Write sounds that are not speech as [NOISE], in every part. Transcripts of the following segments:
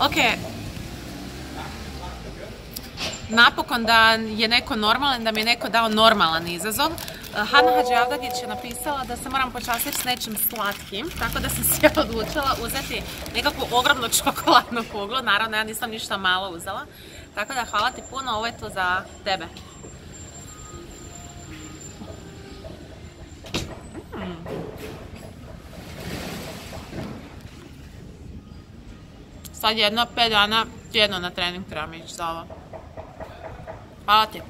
Ok. Napokon da je neko normalan, da mi je neko dao normalan izazov. Hanna Hadžiavdagić je napisala da se moram počastiti s nečim slatkim, tako da sam se odlučila uzeti nekakvu ogromnu čokoladnu kuglu. Naravno, ja nisam ništa malo uzela. Tako da hvala ti puno, ovo je to za tebe. Sad jedno pet dana tjedno na trening trebam ići za ovo. Hvala ti.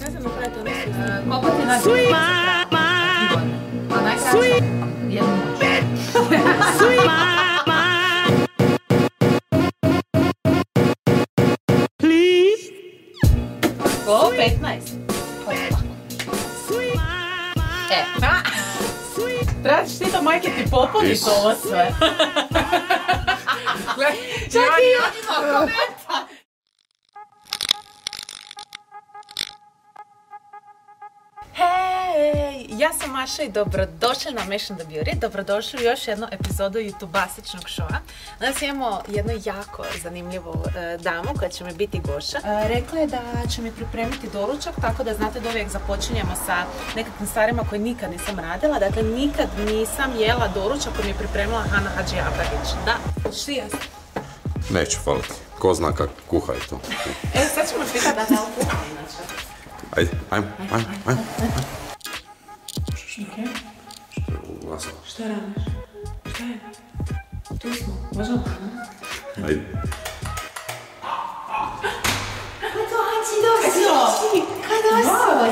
Ne znam napraviti ono su... Koliko ti nađe? A najkraće? Jednu noć. Ovo majke ti popuniti ovo sve. Čak i ja. Hej, ja sam Maša i dobrodošli na Mission the Beauty. Dobrodošli u još jednu epizodu YouTube-basičnog šova. Danas imamo jednu jako zanimljivu e, damu koja će mi biti goša. E, rekla je da će mi pripremiti doručak, tako da znate da uvijek započinjemo sa nekakvim stvarima koje nikad nisam radila. Dakle, nikad nisam jela doručak koji mi je pripremila Hanna Hadžiavdagić. Da, jesti? Neću, hvala ti. Ko zna kak kuhaj to. E, sad ćemo pitati da li kuha inače. Ajde, ajmo, ajmo, ajmo. Okej. Što je uglasila? Šta radiš? Šta je? Tu smo. Možemo? Ajde. Kada si?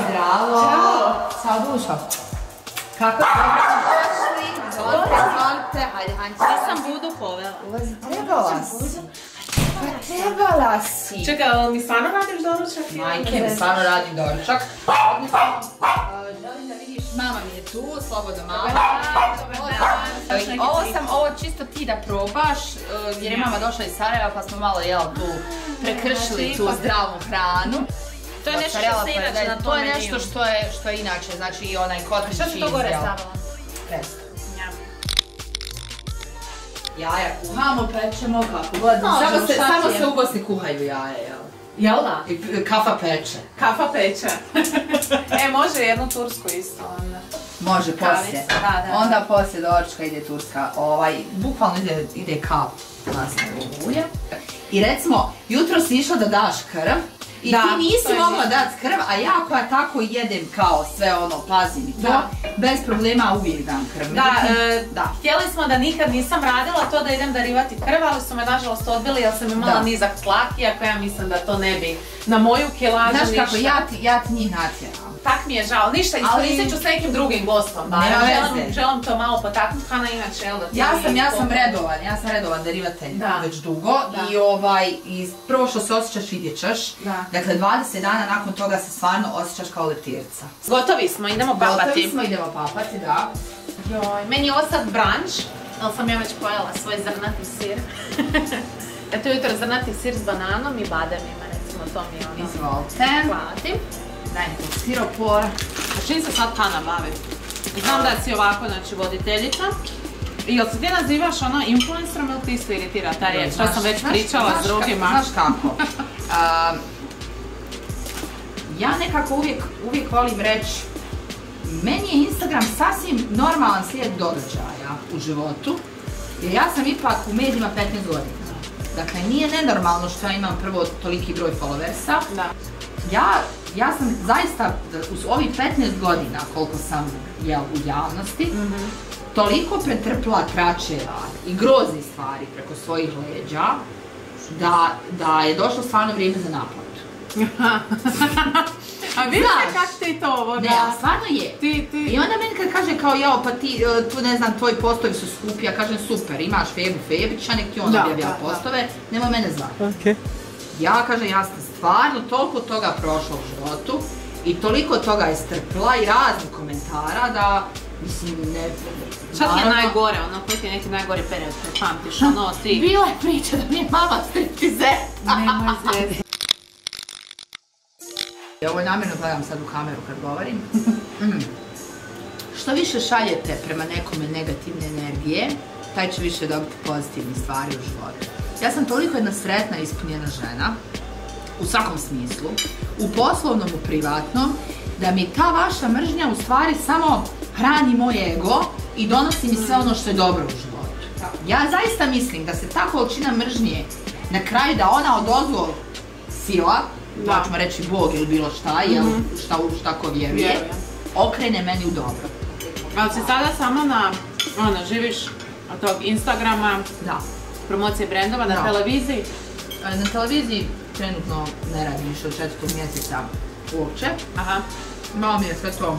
Zdravo! Ćao. Ćao dušo! Kako dobro došli? Izvolite, izvolite, hajde Hanči. Nisam budu povela. Ulazi, trebala si. Pa trebala si. Čekaj, ali mi stvarno radiš doručak? Majke, mi stvarno radim doručak. Odnosno, želim da vidiš, mama mi je tu, slobodno mama. Ovo sam, ovo čisto ti da probaš, e, jer je mama došla iz Sarajeva pa smo malo jel tu prekršili Znači, tu zdravu hranu. To je nešto što se inače na To tom je meniju. nešto što je, što je inače, znači i onaj cottage Šta cheese. si to gore stavila? Pesto. Jaja kuhamo, pečemo, kako god. Samo se, samo se u Bosni kuhaju jaja, jel? Jel da? I kafa peče. Kafa peče. [LAUGHS] e, može jednu tursku isto onda. Može poslije. da, da. Onda poslije doručka ide turska, ovaj, bukvalno ide, ide kap maslinovog ulja. I recimo, jutro si išla da daš krv, I Da, ti nisi mogla dati krv, a ja koja tako jedem kao sve ono, pazim i to, Da. bez problema uvijek dam krv. Da, e, da. htjeli smo da nikad nisam radila to da idem darivati krv, ali su me nažalost odbili jer sam imala Da. nizak tlak, iako ja mislim da to ne bi na moju kilažu Znaš kako, ja ti, ja ti njih. Tak mi je žao, ništa, iskoristit ću s nekim drugim gostom. Barem. želim, želim to malo potaknuti, Hana inače, jel da ti Ja sam, ja sam redovan, ja sam redovan darivatelj Da. već dugo Da. i ovaj, i prvo što se osjećaš vidjet ćeš. Da. Dakle, 20 dana nakon toga se stvarno osjećaš kao leptirca. Gotovi smo, idemo papati. Gotovi smo, idemo papati, da. Joj, meni je sad branč, ali sam ja već pojela svoj zrnati sir. [LAUGHS] Eto jutro zrnati sir s bananom i bademima, recimo to mi je ono. Izvolite. Hvala ti. Daj mi stiropor. A čim se sad Hana bavi? Znam da si ovako, znači, voditeljica. I jel se ti nazivaš ono influencerom ili ti isto iritira ta riječ? To sam već Znaš- pričala znaš s drugima. Znaš kako? [LAUGHS] Ja nekako uvijek, uvijek volim reći meni je Instagram sasvim normalan slijed događaja u životu. Jer ja sam ipak u medijima 15 godina. Dakle, nije nenormalno što ja imam prvo toliki broj followersa. Da. Ja, ja sam zaista uz ovih 15 godina koliko sam jel, u javnosti, toliko pretrpla kračeva i groznih stvari preko svojih leđa, da, da je došlo stvarno vrijeme za naplatu. [LAUGHS] A vidiš Znaš. kak ti to ovo Ne, da? a stvarno je. Ti, ti... I onda meni kad kaže kao jao pa ti, e, tu ne znam, tvoji postovi su skupi, ja kažem super, imaš Febu Febića, nek ti on objavlja postove, nemoj mene zvati. Ja kažem, ja sam stvarno toliko toga prošla u životu i toliko toga istrpla i raznih komentara da, mislim, ne... Šta ti je najgore, ono, koji ti je neki najgori period koji pamtiš, ono, ti... Bila je priča da mi je mama striptizer. Nemoj zezati. Ovo je namjerno gledam sad u kameru kad govorim. Mm. što više šaljete prema nekome negativne energije, taj će više dobiti pozitivne stvari u životu. Ja sam toliko jedna sretna i ispunjena žena, u svakom smislu, u poslovnom, u privatnom, da mi ta vaša mržnja u stvari samo hrani moj ego i donosi mi sve ono što je dobro u životu. Ja zaista mislim da se ta količina mržnje na kraju da ona odozvo sila, da ćemo reći Bog ili bilo šta, jel, šta, u šta ko vjeruje, okrene meni u dobro. Ali si sada samo na, ono, živiš od tog Instagrama, Da. promocije brendova, na Da. televiziji. E, Na televiziji trenutno ne radim više od četvrtog mjeseca uopće. Aha. Malo mi je sve to,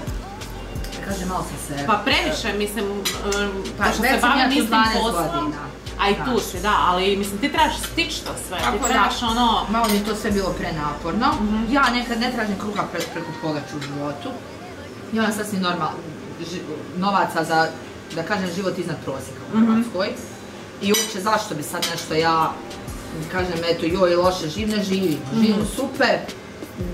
da kažem, malo sam se... Pa previše, mislim, um, Pa, već se sam ja bavim istim 12 poslom, godina. A i tu si, da, ali mislim ti trebaš stići to sve, Tako ti trebaš ono, Malo mi je to sve bilo prenaporno. Ja nekad ne tražim kruha pre, preko pogača u životu. Ja imam sasvim normal, ži- novaca za, da kažem, život iznad prosjeka u Hrvatskoj. I uopće zašto bi sad nešto ja, kažem, eto, joj, loše živ, ne živim. Živim super,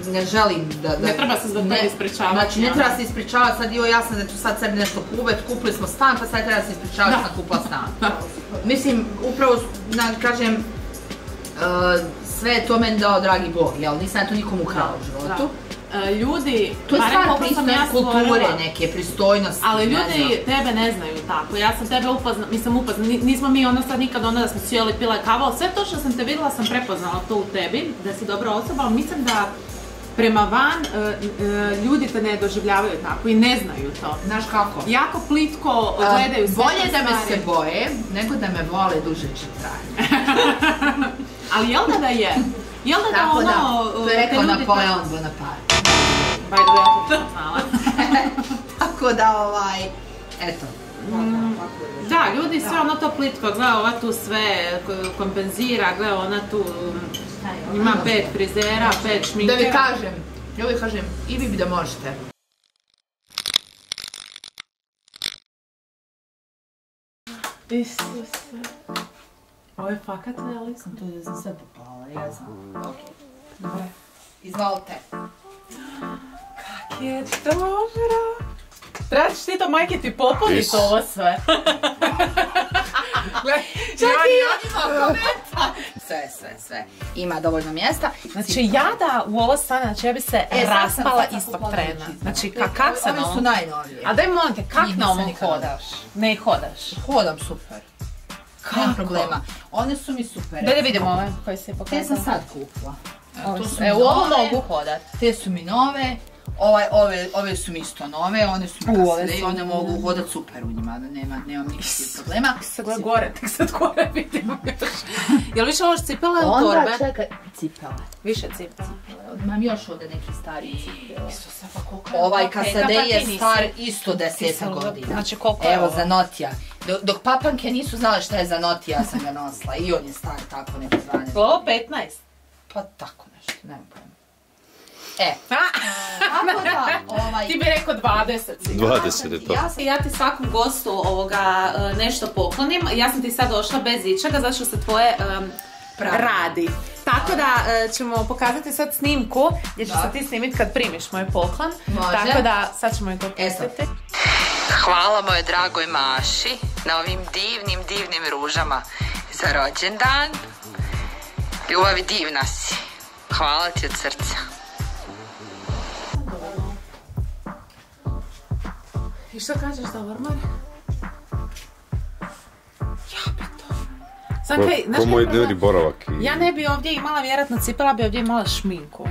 ne želim da... da Ne treba se toga ne- ispričavati, Znači, ne treba se ispričavati, sad joj, ja sam da ću sad sebi nešto kupiti, kupili smo stan, pa sad treba se ispričavati Da. sam kupila stan. Da. Mislim, upravo, na, kažem, uh, sve je to meni dao dragi Bog, jel? Nisam ja to nikomu ukrala u životu. da. E, ljudi, To je stvar pristojne kulture, neke pristojnosti. Ali ljudi tebe ne znaju tako. Ja sam tebe upoznala, mislim upoznala, ni- nismo mi ono sad nikad ono da smo sjeli pile kavu, ali sve to što sam te vidjela sam prepoznala to u tebi, da si dobra osoba, ali mislim da prema van e, e, ljudi te ne doživljavaju tako i ne znaju to. Znaš kako? Jako plitko gledaju sve Bolje da me se boje, nego da me vole duže će. [LAUGHS] Ali jel da da je? Jel da da Tako ono... da, to je rekao Napoleon Bonaparte. By the way, ja to znala. [LAUGHS] Tako da, ovaj, eto. Da, ljudi sve ono to plitko, gle ova tu sve kompenzira, gle ona tu mm, ima pet frizera, pet Da šminkera. vi kažem, ja uvijek kažem, i vi bi da možete. Isuse. Ovo je fakat veliko. Sam to da sam sve popala, ja sam. Ok. Dobro. Izvolite. Je dobro. Trebaš ti to majke ti popunit Is. ovo sve. Gle, Čak i komentar. Sve, sve, sve. Ima dovoljno mjesta. Znači ja da u ovo stane, znači ja bi se E, raspala istog trena. Znači ka- kak se na su ovom... najnovije. A daj molim te, kak na ovom hodaš? Ne hodaš. Hodam super. Nema problema. One su mi super. Daj da vidimo ove koje si Te pokazala. sam sad kupila. To su- E, u ovo mogu hodat. Te su mi nove. Ovaj, ove, ove su mi isto nove, one su U, kasne i one mogu hodat super u njima, da nema, nemam nikakvih problema. Gleda gore, tek sad gore vidimo još. [LAUGHS] Jel više ovo cipele Onda torbe? čekaj, cipele. Više cipele. Imam još ovdje neki stariji cipele. Isuse, pa koliko Ovaj Kasade pa je star isto deseta godina. znači koliko je Evo za Notija. Dok, papanke nisu znale šta je za Notija, ja sam ga nosila. I on je star tako neko 12. Ovo 15. Pa tako nešto, nemam pojma. E, tako da, ovaj... Ti bi rekao 20 sigurno. 20 je to. Ja sam Ja ti svakom gostu ovoga e, nešto poklonim. Ja sam ti sad došla bez ičega zato što se tvoje Pravi. radi. Tako da e, ćemo pokazati sad snimku gdje ćeš Da. se ti snimiti kad primiš moj poklon. Može. Tako da sad ćemo i to pustiti. Hvala mojoj dragoj Maši na ovim divnim, divnim ružama za rođendan. Ljubavi divna si. Hvala ti od srca. I što kažeš za ormar? Jabeto. Sam Ko, kaj, znaš moj dnevni boravak. i- Ja ne bi ovdje imala vjerojatno cipela, bi ovdje imala šminku.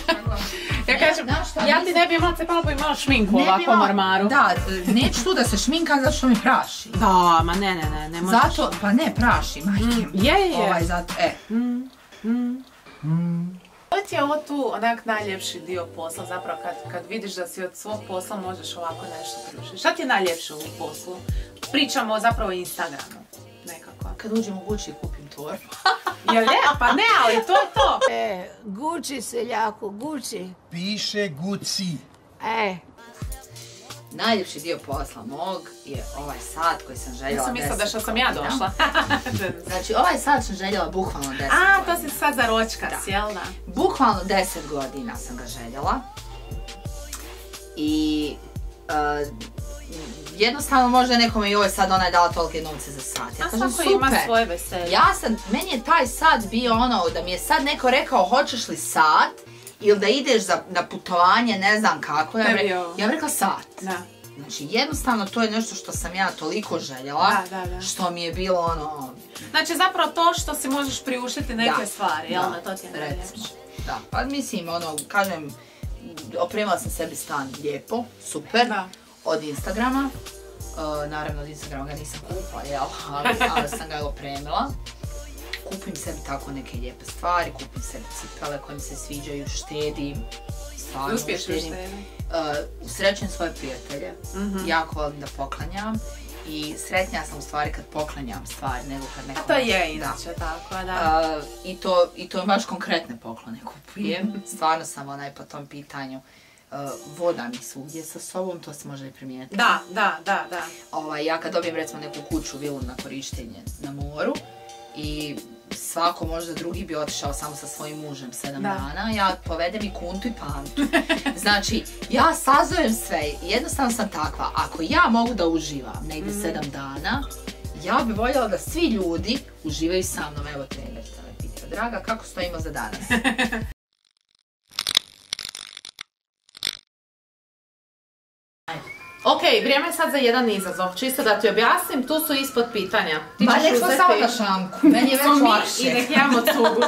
[LAUGHS] ja kažem, šta, ja ti ne bi imala cipela, bi imala šminku ovakvom ormaru. Da, neću tu da se šminkam zato što mi praši. Da, ma ne, ne, ne, ne možeš. Zato, pa ne, praši, majke mi. Je, je, je. Ovaj, zato, e. Ovo ti je ovo tu onak najljepši dio posla, zapravo kad, kad vidiš da si od svog posla možeš ovako nešto pružiti. Šta ti je najljepše u poslu? Pričamo zapravo o Instagramu, nekako. Kad uđem u Gucci kupim torbu. [LAUGHS] Jel je? Pa ne, ali to je to. E, Gucci seljaku, Gucci. Piše Gucci. E, Najljepši dio posla mog je ovaj sat koji sam željela Ja sam mislila da 10 što sam ja došla. [LAUGHS] [LAUGHS] Znači, ovaj sat sam željela bukvalno 10 A, godina. to si sad za ročkas, jel da? Bukvalno 10 godina sam ga željela. I uh, jednostavno možda nekome joj sad ona je dala tolike novce za sat. Ja A kažem svako ima super. svoje veselje. Ja sam, meni je taj sat bio ono da mi je sad neko rekao hoćeš li sat ili da ideš za, na putovanje, ne znam kako. Ja, Tebi bi je re- ovo. ja rekla sat. Da. Znači jednostavno to je nešto što sam ja toliko željela, Da, da, da. što mi je bilo ono, Znači zapravo to što si možeš priuštiti neke stvari, jel da, to ti je recimo. Da, pa mislim ono, kažem, opremila sam sebi stan lijepo, super, od Instagrama. Uh, naravno od Instagrama ga nisam kupila, jel, ali, ali sam ga opremila. Kupim sebi tako neke lijepe stvari, kupim sebi cipele koje mi se sviđaju, štedim. Stvarno Uspješ štedim. Uh, srećem svoje prijatelje, Mhm. jako volim da poklanjam. I sretnija sam u stvari kad poklanjam stvari nego kad neko... A to je inače tako, da. A, i, to, I to baš konkretne poklone kupujem. Stvarno sam onaj po tom pitanju. Uh, voda mi svugdje sa sobom, to se može i primijetiti. Da, da, da, da. Ovaj, ja kad dobijem recimo neku kuću, vilu na korištenje na moru i svako možda drugi bi otišao samo sa svojim mužem sedam Da. dana, ja povedem i kuntu i pantu. [LAUGHS] Znači, ja sazovem sve, jednostavno sam takva, ako ja mogu da uživam negdje Mhm. sedam dana, ja bi voljela da svi ljudi uživaju sa mnom. Evo trenerica me pita, draga, kako stojimo za danas? [LAUGHS] Ok, vrijeme je sad za jedan izazov. Čisto da ti objasnim, tu su ispod pitanja. Ti ćeš nek smo uzeti- samo na šanku, meni je već lakše. I nek imamo cugu.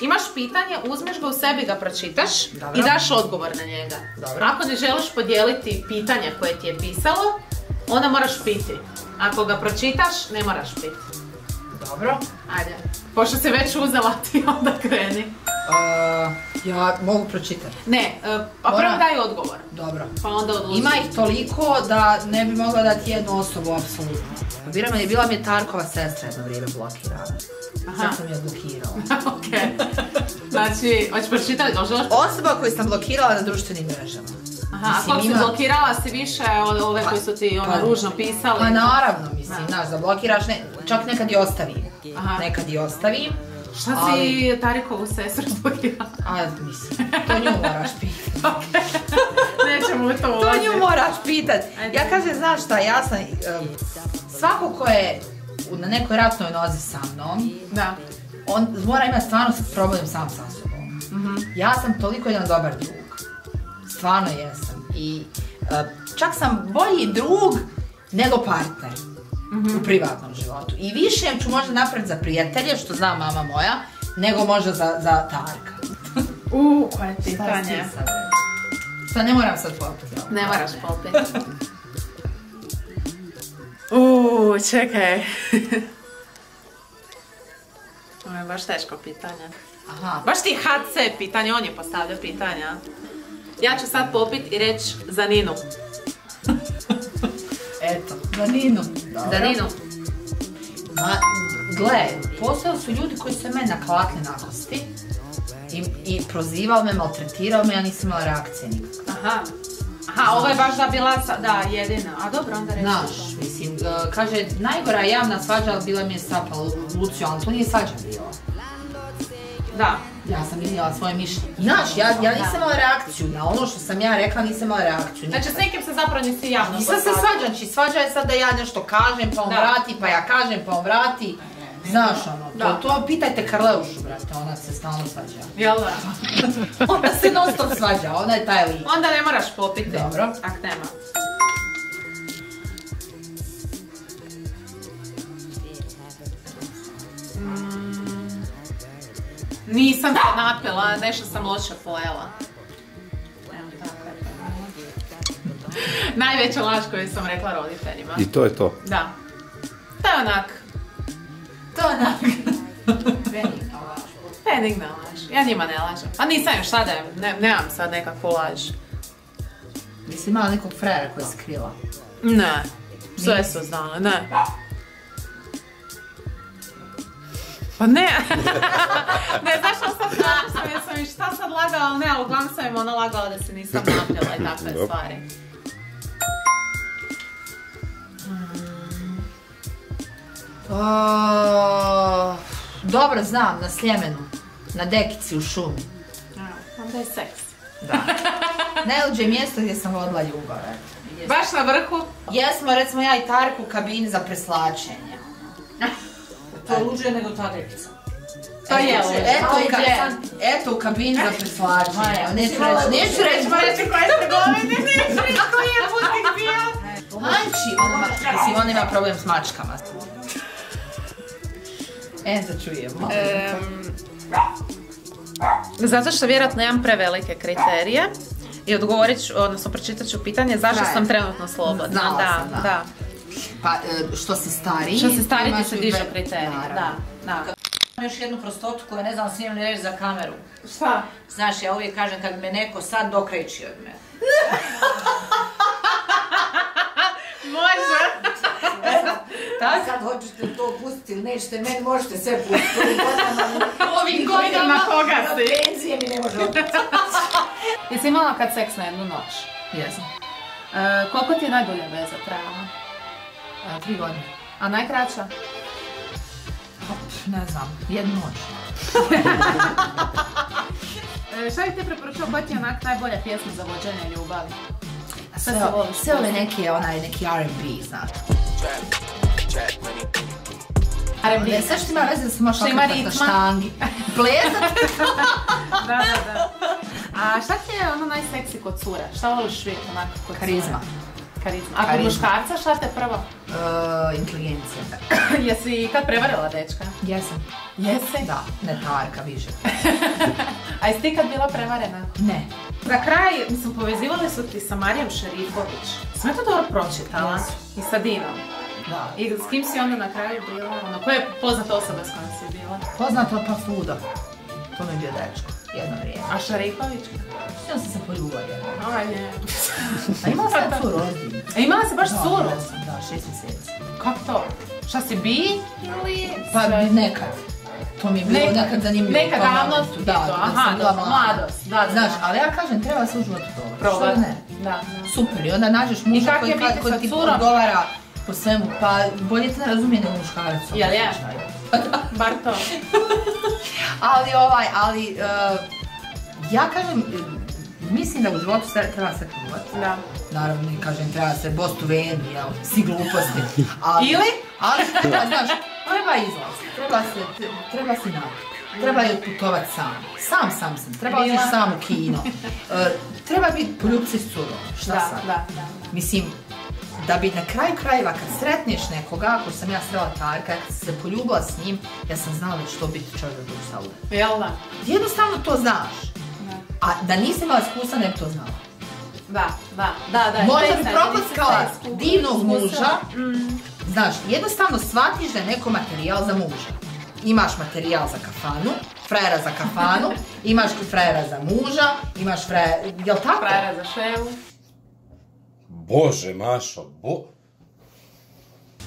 Imaš pitanje, uzmeš ga u sebi, ga pročitaš Dobro. i daš odgovor na njega. Dobro. Ako ne želiš podijeliti pitanje koje ti je pisalo, onda moraš piti. Ako ga pročitaš, ne moraš piti. Dobro. Ajde. Pošto si već uzela ti, onda kreni. Uh, ja mogu pročitati. Ne, e, a prvo daj odgovor. Dobro. Pa onda odluči. Ima ih toliko da ne bi mogla dati jednu osobu, apsolutno. Bira me, bila mi je Tarkova sestra jedno vrijeme blokirana. Aha. Sad sam je blokirala. [LAUGHS] ok. Znači, hoćeš pročitati, doželaš? Osoba koju sam blokirala na društvenim mrežama. Aha, a kako si blokirala si više od ove koji su ti ono Pa- ružno pisali? Pa naravno, mislim, znaš, da blokiraš, ne, čak nekad i ostavim. Aha. Nekad i ostavim. Šta si ali- Tarikovu sestru blokirala? A, mislim, to nju moraš pitati. [LAUGHS] Nećemo u to To nju moraš pitat. Ajde. Ja kažem, znaš šta, ja sam, um, svako ko je na nekoj ratnoj nozi sa mnom, Da. on mora imati stvarno problem sam sa sobom. Ja sam toliko jedan dobar drug. Stvarno jesam. I e, čak sam bolji drug nego partner u privatnom životu. I više ću možda napraviti za prijatelje, što zna mama moja, nego možda za, za Tarka. U, koje pitanje. Šta ne moram sad popiti? Ne moraš popiti. Uuu, čekaj. [LAUGHS] Ovo je baš teško pitanje. Aha. Baš ti HC pitanje, on je postavljao pitanja. Ja ću sad popit i reći za Ninu. Za Ninu. Ma, gle, postojali su ljudi koji su mene naklatili na kosti i, i prozivali me, maltretirali me, ja nisam imala reakcije nikakve. Aha. Aha, ovo je baš da bila, sa- da, jedina. A dobro, onda reći. Znaš, mislim, uh, kaže, najgora javna svađa bila mi je sa ali to nije svađa bila. Da. Ja sam iznijela svoje mišljenje. Znaš, ja, ja nisam imala reakciju na ono što sam ja rekla, nisam imala reakciju. Znači, s nekim se zapravo nisi javno Nisam se znači svađa je sad da ja nešto kažem, pa on Da. vrati, pa ja kažem, pa on vrati. Znaš ono, to, to pitajte Karleušu, brate, ona se stalno svađa. Jel da? [LAUGHS] Ona se non stop svađa, ona je taj lik. Onda ne moraš popiti. Dobro. Ak nema. Nisam se napila, nešto sam loše pojela. Evo, tako je. Najveća laž koju sam rekla roditeljima. I to je to. Da. To je onak, To je onak. Benigna laž. benigna laž. Ja njima ne lažem. Pa nisam još sada, ne, nemam sad nekakvu laž. Jesi imala nekog frera koji je skrila? Ne. Sve su znale, ne. Pa ne. [LAUGHS] ne, znaš što sam sad sam, jesam i šta sad lagala, ali ne, ali uglavnom sam im ona lagala da se nisam napila i takve stvari. O, dobro, znam, na Sljemenu. Na dekici u šumi. Evo, Onda je seks. Najluđe mjesto gdje sam vodila ljubav, eto. Baš na vrhu. Jesmo, recimo ja i Tarek u kabini za preslačenje. [LAUGHS] To je luđe nego ta dekica. To je Eto, ka- je. eto u kabini za preslačenje. Maja, Neću reći, neću reći, Pa reći koje ste [LAUGHS] godine, neću reći koji je putnik bio. Ma- mislim, ona ima problem s mačkama. E, da čujemo. Zato što vjerojatno imam prevelike kriterije. I odgovorit ću, odnosno pročitat ću pitanje zašto sam trenutno slobodna. Znala da, sam, da. Da. Pa, e, što si stariji... Što se stari ti se ve- kriteriji. Da, da. Imam još jednu prostotu koju ne znam smijem li reći za kameru. Šta? Znaš, ja uvijek kažem kad me neko sad dokreći od mene. [LAUGHS] Može. Tak? Sad hoćete to pustiti ili nećete, meni možete sve pustiti. Ovim godinama koga si? Penzije mi ne može otići. [LAUGHS] Jesi imala kad seks na jednu noć? Jesam. E, koliko ti je najbolja veza trajala? E, tri godine. A najkraća? Ne znam, jednu noć. [LAUGHS] E, šta bi ti preporučio, koja ti je onak najbolja pjesma za vođenje ljubavi? Sve, sve ove neke, onaj, neki R&B, znaš. R&B. Ne, sve što ima veze da se možeš okretat na štangi. Plesat. [LAUGHS] Da, da, da. A šta ti je ono najseksi kod cure? Šta voliš vidjeti onako kod? Karizma. Karizma. A kod muškarca šta te prvo? E, inteligencija. [CLEARS THROAT] Jesi kad prevarila dečka? Jesam. Jesi? Da, ne Tarka više. [LAUGHS] A jesi ti kad bila prevarena? Ne. Za kraj, mislim, povezivali su ti sa Marijom Šerifović. Sve to dobro pročitala? I sa Dinom. Da. I s kim si onda na kraju bila? Ono, koja je poznata osoba s kojom si bila? Poznato pa Fudo. To mi je bio dečko. Jedno vrijeme. A Šerifović? Sjećam sam se poljubila jedno. Aj, ne. [LAUGHS] A imala sam [LAUGHS] curu ozbiljno. A imala si baš Da, curu? imala sam, Da, šest mjeseci. Kako to? Šta si bi? Ili... Pa nekad. To mi je bilo Nekad. nekad, zanimljivo. Nekad davno momentu, ti Da, to, dok aha, sam dobro, mlada. mladost, da, da, Znaš, da. ali ja kažem, treba se u životu. Probat. Što da ne? Da, da. Super, i onda nađeš muža koji, ti odgovara po svemu, pa bolje te ne razumije nego muškarac. Jel je? [LAUGHS] Bar to. [LAUGHS] Ali ovaj, ali uh, ja kažem, uh, mislim da u životu se treba se probati. Da. Naravno, kažem, treba se bost u venu, jel, svi gluposti. [LAUGHS] Ali, Ili? Ali, treba, znaš, treba izlaz, treba se, treba se napiti. Treba je putovat sam. Sam sam sam. Treba otići sam u kino. E, treba biti poljubci s curom. Šta Da, sad? da, da. Mislim, da bi na kraju krajeva kad sretneš nekoga, ako sam ja srela Tarka, kad sam se poljubila s njim, ja sam znala da će to biti čovjek do saude. Jel da? Jednostavno to znaš. A da nisam imala iskustva, ne bi to znala. Da, da, da, da. Možda bi iskustvo- divnog muža. Znaš, jednostavno shvatiš da je neko materijal za muža. Imaš materijal za kafanu, frajera za kafanu, [LAUGHS] imaš frajera za muža, imaš frajera, jel tako? Frajera za ševu. Bože, Mašo, bo...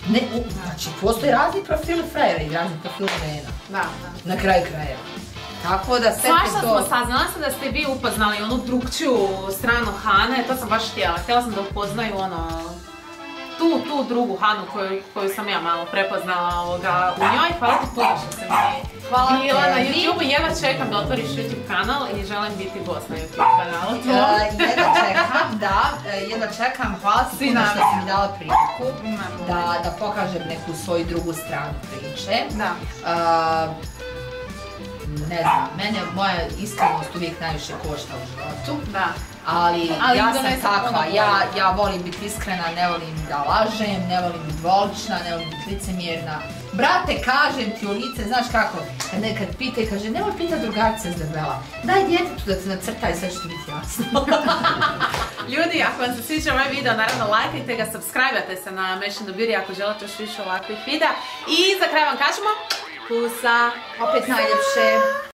Ne, znači, postoji razni profili frajera i razni profili žena. Da, da. Na kraju krajeva. Tako da sve Svašta to... smo saznala sam da ste vi upoznali onu drugčiju stranu Hane, to sam baš htjela. Htjela sam da upoznaju ono, tu, tu drugu Hanu koju, koju sam ja malo prepoznala ovoga, u njoj. Hvala ti puno što sam mi Hvala bila na tebi. YouTube. Jedva čekam da otvoriš YouTube kanal i želim biti gost na YouTube kanalu. E, jedva čekam, da, e, jedva čekam, hvala ti puno što si mi dala priliku da, da pokažem neku svoju drugu stranu priče. Da. A, ne znam, mene moja iskrenost uvijek najviše košta u životu. Da. Ali, Ali ja sam takva, ja, bolje. ja volim biti iskrena, ne volim da lažem, ne volim biti dvolična, ne volim biti licemjerna. Brate, kažem ti u lice, znaš kako, kad nekad pita i kaže, nemoj pitat drugarce s debela, daj djetetu da te nacrta i sve ti biti jasno. [LAUGHS] Ljudi, ako vam se sviđa ovaj video, naravno lajkajte ga, subscribe se na the Beauty ako želite još više ovakvih videa. I za kraj vam kažemo, pusa! Opet najljepše.